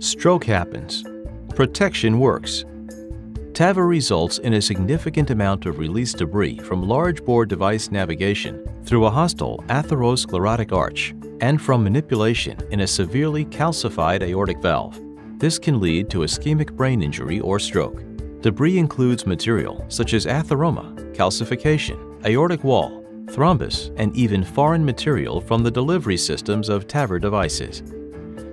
Stroke happens. Protection works. TAVR results in a significant amount of released debris from large bore device navigation through a hostile atherosclerotic arch and from manipulation in a severely calcified aortic valve. This can lead to ischemic brain injury or stroke. Debris includes material such as atheroma, calcification, aortic wall, thrombus, and even foreign material from the delivery systems of TAVR devices.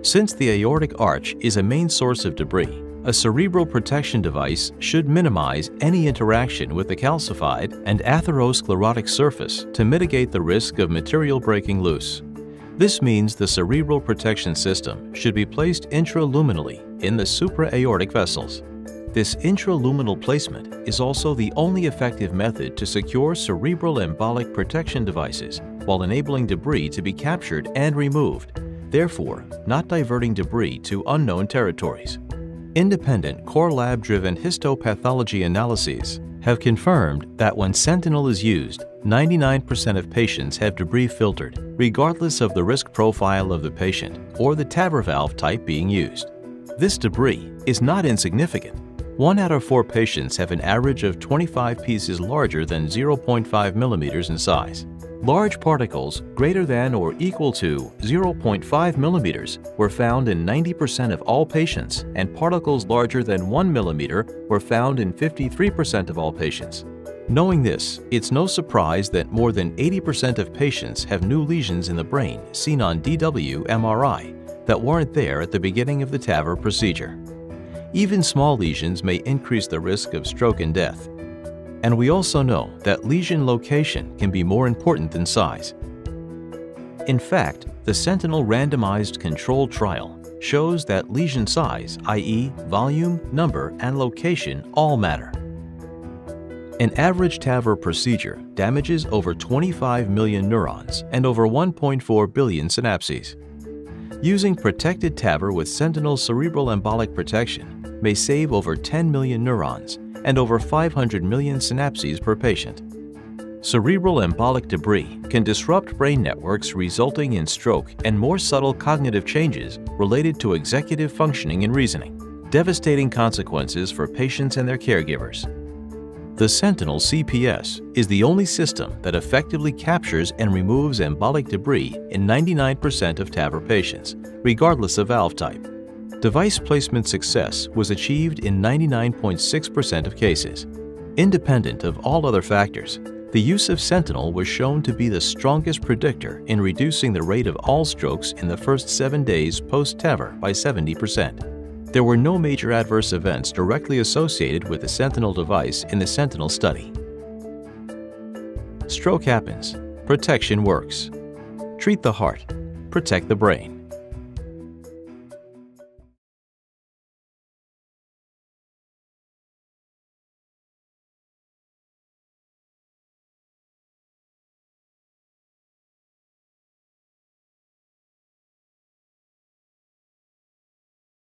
Since the aortic arch is a main source of debris, a cerebral protection device should minimize any interaction with the calcified and atherosclerotic surface to mitigate the risk of material breaking loose. This means the cerebral protection system should be placed intraluminally in the supraaortic vessels. This intraluminal placement is also the only effective method to secure cerebral embolic protection devices while enabling debris to be captured and removed, therefore not diverting debris to unknown territories. Independent core lab-driven histopathology analyses have confirmed that when Sentinel is used, 99% of patients have debris filtered, regardless of the risk profile of the patient or the TAVR valve type being used. This debris is not insignificant. One out of four patients have an average of 25 pieces larger than 0.5 millimeters in size. Large particles greater than or equal to 0.5 millimeters were found in 90% of all patients, and particles larger than 1 millimeter were found in 53% of all patients. Knowing this, it's no surprise that more than 80% of patients have new lesions in the brain seen on DW MRI that weren't there at the beginning of the TAVR procedure. Even small lesions may increase the risk of stroke and death. And we also know that lesion location can be more important than size. In fact, the Sentinel randomized controlled trial shows that lesion size, i.e. volume, number, and location all matter. An average TAVR procedure damages over 25 million neurons and over 1.4 billion synapses. Using protected TAVR with Sentinel cerebral embolic protection may save over 10 million neurons and over 500 million synapses per patient. Cerebral embolic debris can disrupt brain networks resulting in stroke and more subtle cognitive changes related to executive functioning and reasoning, devastating consequences for patients and their caregivers. The Sentinel CPS is the only system that effectively captures and removes embolic debris in 99% of TAVR patients, regardless of valve type. Device placement success was achieved in 99.6% of cases. Independent of all other factors, the use of Sentinel was shown to be the strongest predictor in reducing the rate of all strokes in the first seven days post-TAVR by 70%. There were no major adverse events directly associated with the Sentinel device in the Sentinel study. Stroke happens. Protection works. Treat the heart. Protect the brain.